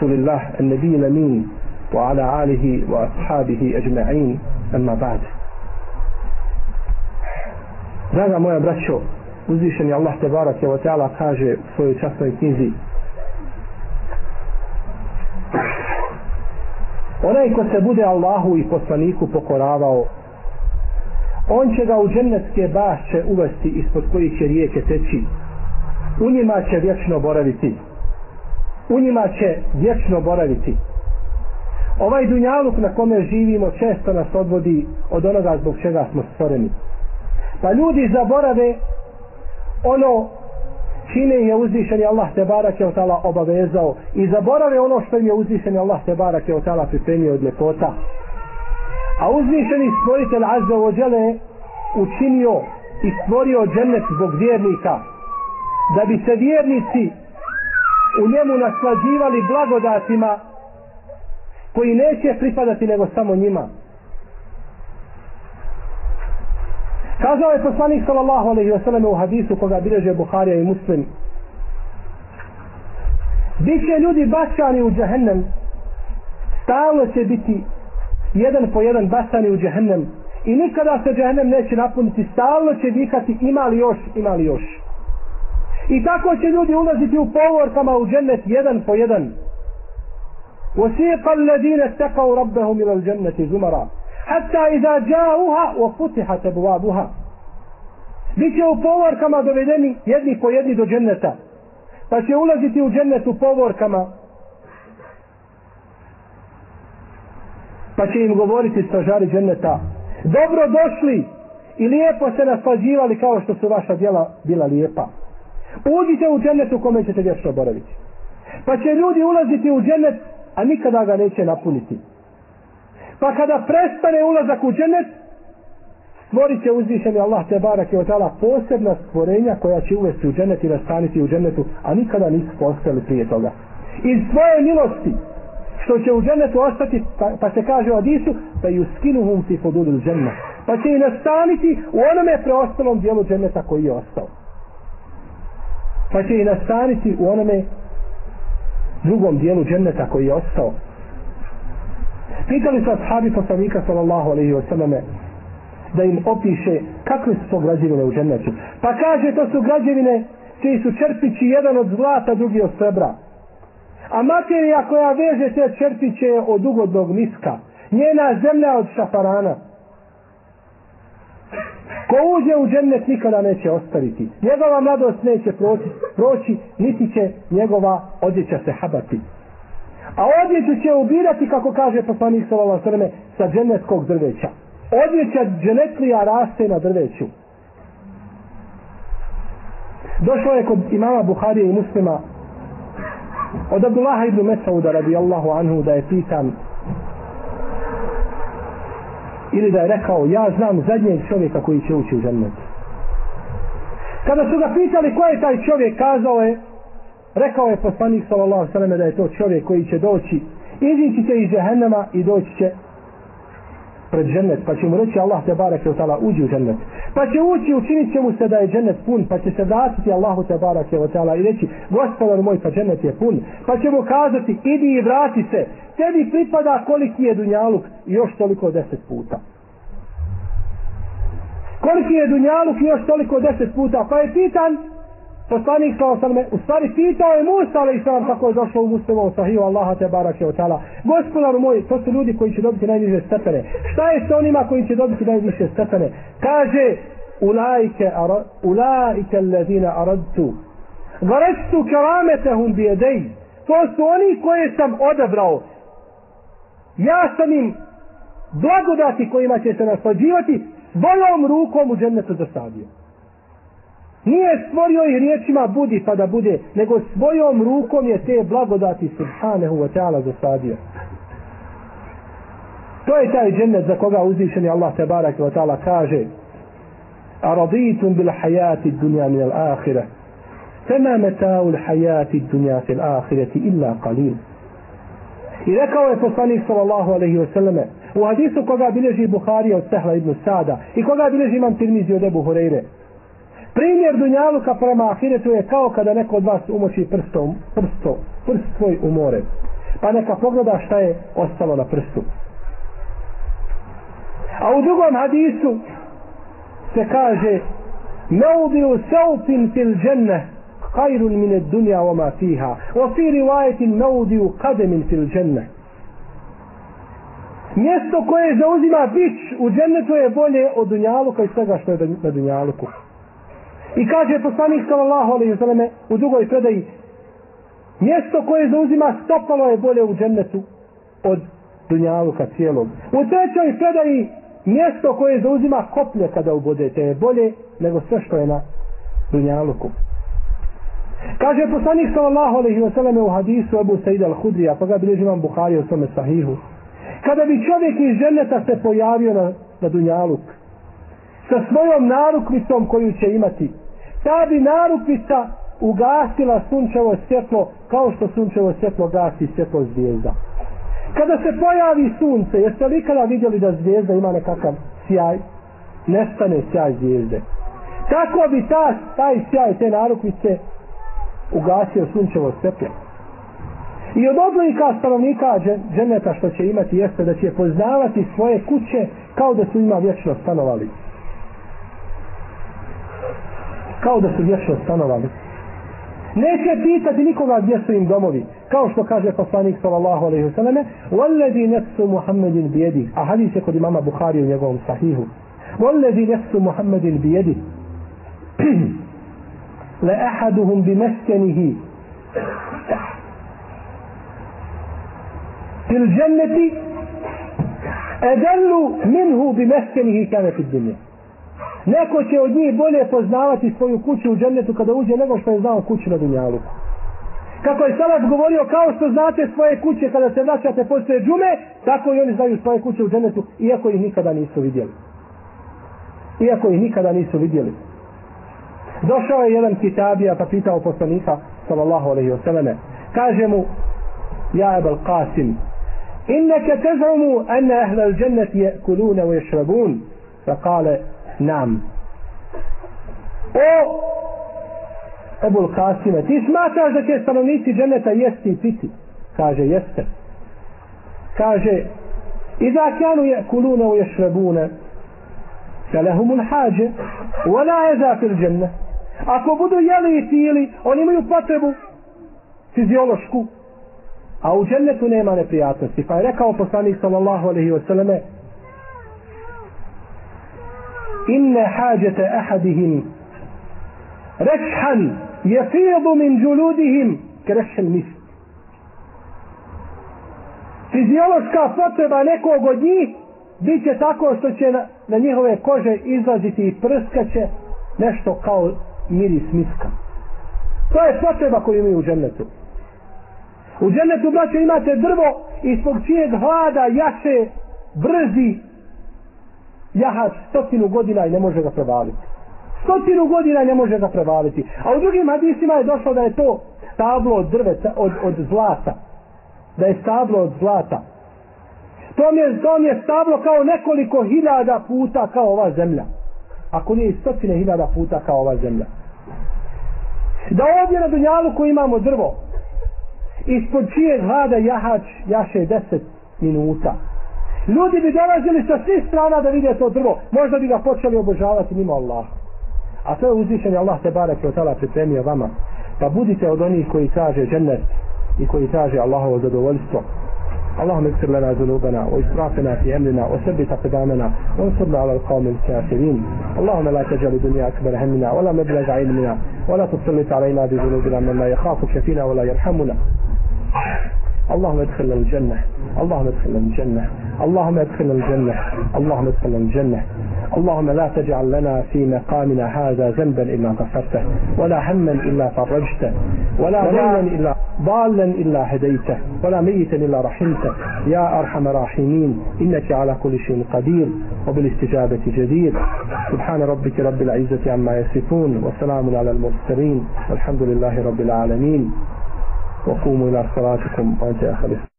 رسول الله النبي الأمين وعلى آله وأصحابه أجمعين أما بعد Draga moja braćo, uzvišen je Allah Tebarak je Vatala kaže u svojoj časnoj knjizi Onaj ko se bude Allahu i poslaniku pokoravao on će ga u džennetske bašće uvesti ispod kojih će rijeke teći u njima će vječno boraviti u njima će vječno boraviti. Ovaj dunjaluk na kome živimo često nas odvodi od onoga zbog čega smo stvoreni. Pa ljudi zaborave ono čine je uzvišeni Allah te barak je otala obavezao i zaborave ono što im je uzvišeni Allah te barak je otala pripremio od lepota a uzvišeni stvoritelj Azza wa učinio i stvorio džennet zbog vjernika da bi se vjernici u njemu naslađivali blagodatima koji neće pripadati nego samo njima. Kazao je poslanik sallallahu alaihi wa u hadisu koga bileže Buharija i Muslim. Biće ljudi bačani u džahennem. Stalno će biti jedan po jedan bačani u džehennem i nikada se džehennem neće napuniti. Stalno će vikati ima li još, ima li još. i tako će ljudi ulaziti u povorkama u džennet jedan po jedan وسيق الذين اتقوا ربهم إلى الجنة زمرا حتى إذا جاءوها وفتحت أبوابها Biće u povorkama dovedeni jedni po jedni do dženneta. Pa će ulaziti u džennet u povorkama pa će im govoriti stražari dženneta dobro došli i lijepo se naslađivali kao što su vaša djela bila lijepa uđite u džennet u kome ćete vječno boraviti. Pa će ljudi ulaziti u džennet a nikada ga neće napuniti. Pa kada prestane ulazak u džennet stvorit će uzvišeni Allah te barak i otala posebna stvorenja koja će uvesti u džennet i nastaniti u džennetu a nikada nisu postali prije toga. Iz svoje milosti što će u džennetu ostati pa, pa se kaže u Adisu da ju skinuhum fi fudulil džennet. Pa će i nastaniti u onome preostalom dijelu dženneta koji je ostao pa će i nastaniti u onome drugom dijelu dženneta koji je ostao pitali su ashabi poslanika sallallahu alaihi wa da im opiše kakve su to građevine u džennetu pa kaže to su građevine čiji su črpići jedan od zlata drugi od srebra A materija koja veže te črpiće je od ugodnog niska. Njena zemlja od šafarana. Ko uđe u džennet nikada neće ostaviti. Njegova mladost neće proći, proći niti će njegova odjeća se habati. A odjeću će ubirati, kako kaže poslanik sallallahu alejhi sa džennetskog drveća. Odjeća dženetlija raste na drveću. Došlo je kod imama Buharije i muslima od Abdullaha ibn Mesauda radijallahu anhu da je pitan ili da je rekao ja znam zadnjeg čovjeka koji će ući u džennet. Kada su ga pitali ko je taj čovjek kazao je rekao je poslanik sallallahu sallam da je to čovjek koji će doći izići će iz džehennema i doći će pred džennet, pa će mu reći Allah te barake je tala uđi u džennet. Pa će ući, učinit će mu se da je džennet pun, pa će se vratiti Allahu te barake je tala i reći gospodar moj, pa džennet je pun. Pa će mu kazati idi i vrati se, tebi pripada koliki je dunjaluk i još toliko deset puta. Koliki je dunjaluk i još toliko deset puta, pa je pitan poslanik sa osalme, u stvari pitao je Musa, ali i sam kako je došlo u Mustavom sahiju Allaha te barake od tala. Gospodaru moj, to su ljudi koji će dobiti najniže stepene. Šta je s onima koji će dobiti najviše stepene? Kaže, ulajke, ulajke allazina aradtu. Varestu kerametehum bijedej. To su oni koje sam odabrao. Ja sam im blagodati kojima će se naslađivati svojom rukom u džennetu dostavio. Nije stvorio ih riječima budi pa da bude, nego svojom rukom je te blagodati subhanahu wa ta'ala zasadio. To je taj džennet za koga uzvišeni Allah te barak wa ta'ala kaže a raditum bil hajati dunja min al ahire fema metau il hajati dunja fil ahireti illa qalil. I rekao je poslanik sallallahu alaihi wa sallame u hadisu koga bilježi Buharija od Sehla ibn Sada i koga bilježi imam Tirmizi od Ebu Horeire Primjer dunjaluka prema ahiretu je kao kada neko od vas umoči prstom, prsto, prst svoj u more. pa neka pogleda šta je ostalo na prstu. A u drugom hadisu se kaže Maudiju seupin fil dženne kajrun mine dunja oma fiha. O fi rivajetin maudiju kademin fil dženne. Mjesto koje zauzima bić u džennetu je bolje od dunjaluka i svega što je na dunjaluku. I kaže poslanik sallallahu alejhi ve selleme u drugoj predaji mjesto koje zauzima stopalo je bolje u džennetu od dunjaluka cijelog. U trećoj predaji mjesto koje zauzima koplje kada ubodete je bolje nego sve što je na dunjaluku. Kaže poslanik sallallahu alejhi ve selleme u hadisu Abu Sa'id al-Hudrija, pa ga bilježi imam Buhari u tome sahihu. Kada bi čovjek iz dženeta se pojavio na, na dunjaluk, sa svojom narukvicom koju će imati, ta bi narukvica ugasila sunčevo svjetlo kao što sunčevo svjetlo gasi svjetlo zvijezda. Kada se pojavi sunce, jeste li kada vidjeli da zvijezda ima nekakav sjaj? Nestane sjaj zvijezde. Tako bi ta, taj sjaj te narukvice ugasio sunčevo svjetlo. I od odlika stanovnika dženeta što će imati jeste da će poznavati svoje kuće kao da su ima vječno stanovali. Kao da su vječno stanovali. Neće pitati nikoga gdje su im domovi. Kao što kaže poslanik sallallahu alaihi wa sallam وَالَّذِي نَفْسُ مُحَمَّدٍ بِيَدِهِ A hadis je kod imama Bukhari u njegovom sahihu. وَالَّذِي نَفْسُ مُحَمَّدٍ بِيَدِهِ لَأَحَدُهُمْ بِمَسْكَنِهِ في الجنة أدل منه بمسكنه كان في الدنيا Neko će od njih bolje poznavati svoju kuću u džennetu kada uđe nego što je znao kuću na dunjalu. Kako je Salat govorio, kao što znate svoje kuće kada se vraćate posle džume, tako i oni znaju svoje kuće u džennetu, iako ih nikada nisu vidjeli. Iako ih nikada nisu vidjeli. Došao je jedan kitabija pa pitao poslanika, sallallahu alaihi wa sallam, kaže mu, ja Ebel Qasim, إنك تزعم أن أهل الجنة يأكلون ويشربون فقال nam. O Ebul Kasime ti smataš da će stanovnici dženeta jesti i piti? Kaže jeste. Kaže i da kanu je kulune u ješrebune se lehumun hađe u je zafir dženne. Ako budu jeli i pili oni imaju potrebu fiziološku a u džennetu nema neprijatnosti. Pa je rekao poslanik sallallahu alaihi wa sallame inne hađete ahadihim rešhan jefijedu min džuludihim krešen mis. Fiziološka potreba nekog od njih bit će tako što će na, na njihove kože izlaziti i prskaće nešto kao miris miska. To je potreba koju imaju u džennetu. U džennetu, braće, imate drvo ispog čijeg hlada jaše brzi jahač stotinu godina i ne može ga prevaliti. Stotinu godina ne može ga prevaliti. A u drugim hadisima je došlo da je to stablo od drveta, od, od zlata. Da je stablo od zlata. To je, to je stablo kao nekoliko hiljada puta kao ova zemlja. Ako nije stotine hiljada puta kao ova zemlja. Da ovdje na Dunjalu imamo drvo, ispod čije hlada jahač jaše deset minuta. Ljudi bi dolazili sa svih strana da vide to drvo. Možda bi ga počeli obožavati mimo Allah. A to je uzvišenje Allah te barek od tala pripremio vama. Pa budite od onih koji kaže džennet i koji kaže Allahovo zadovoljstvo. اللهم اغفر لنا ذنوبنا وإسرافنا في أمرنا وثبت أقدامنا وانصرنا على القوم الكافرين اللهم لا تجعل الدنيا أكبر همنا ولا مبلغ علمنا ولا تسلط علينا بذنوبنا من لا يخافك فينا ولا يرحمنا اللهم ادخلنا الجنة. اللهم ادخلنا الجنة. اللهم ادخلنا الجنة. اللهم ادخلنا الجنة. اللهم لا تجعل لنا في مقامنا هذا ذنبا إلا غفرته ولا هما إلا فرجته ولا ضلا إلا ضالا إلا هديته ولا ميتا إلا رحمته. يا أرحم الراحمين إنك على كل شيء قدير وبالاستجابة جدير. سبحان ربك رب العزة عما يصفون وسلام على المرسلين والحمد لله رب العالمين. وقوموا إلى صلاتكم. وأنت أخلص